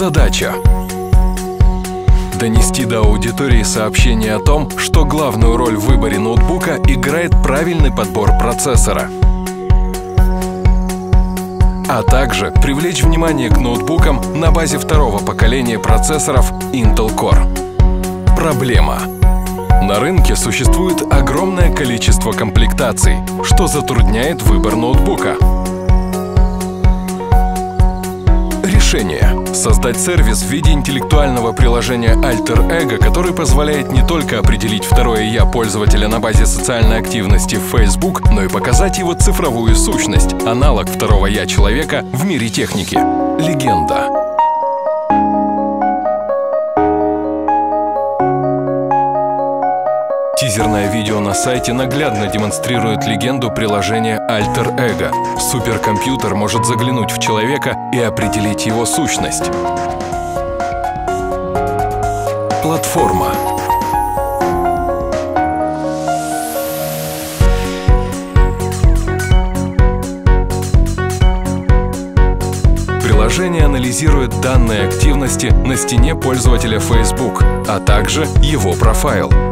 Задача донести до аудитории сообщение о том, что главную роль в выборе ноутбука играет правильный подбор процессора. А также привлечь внимание к ноутбукам на базе второго поколения процессоров Intel Core. Проблема. На рынке существует огромное количество комплектаций, что затрудняет выбор ноутбука. Создать сервис в виде интеллектуального приложения Alter Ego, который позволяет не только определить второе «я» пользователя на базе социальной активности в Facebook, но и показать его цифровую сущность, аналог второго «я» человека в мире техники. Легенда. Тизерное видео на сайте наглядно демонстрирует легенду приложения Alter Ego. Суперкомпьютер может заглянуть в человека и определить его сущность. Платформа. Приложение анализирует данные активности на стене пользователя Facebook, а также его профайл.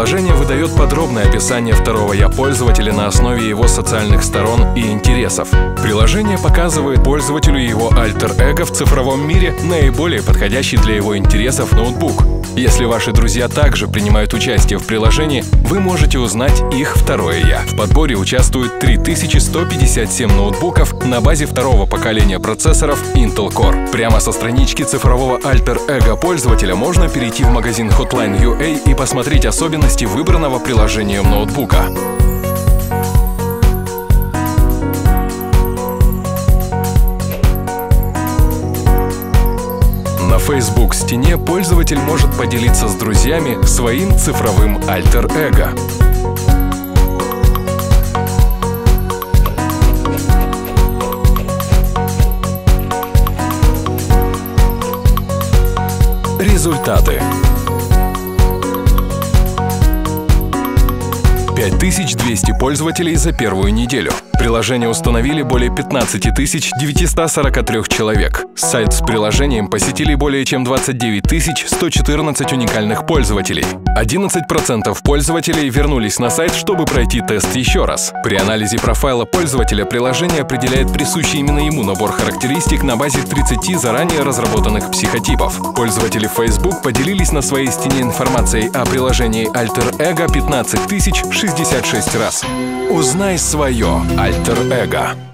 Приложение выдает подробное описание второго «я» пользователя на основе его социальных сторон и интересов. Приложение показывает пользователю его альтер-эго в цифровом мире наиболее подходящий для его интересов ноутбук. Если ваши друзья также принимают участие в приложении, вы можете узнать их второе «я». В подборе участвуют 3157 ноутбуков на базе второго поколения процессоров Intel Core. Прямо со странички цифрового альтер-эго пользователя можно перейти в магазин Hotline UA и посмотреть особенности выбранного приложением ноутбука. Facebook стене пользователь может поделиться с друзьями своим цифровым альтер-эго. Результаты 5200 пользователей за первую неделю. Приложение установили более 15 943 человек. Сайт с приложением посетили более чем 29 114 уникальных пользователей. 11% пользователей вернулись на сайт, чтобы пройти тест еще раз. При анализе профайла пользователя приложение определяет присущий именно ему набор характеристик на базе 30 заранее разработанных психотипов. Пользователи Facebook поделились на своей стене информацией о приложении Alter Ego 15 066 раз. Узнай свое Ego.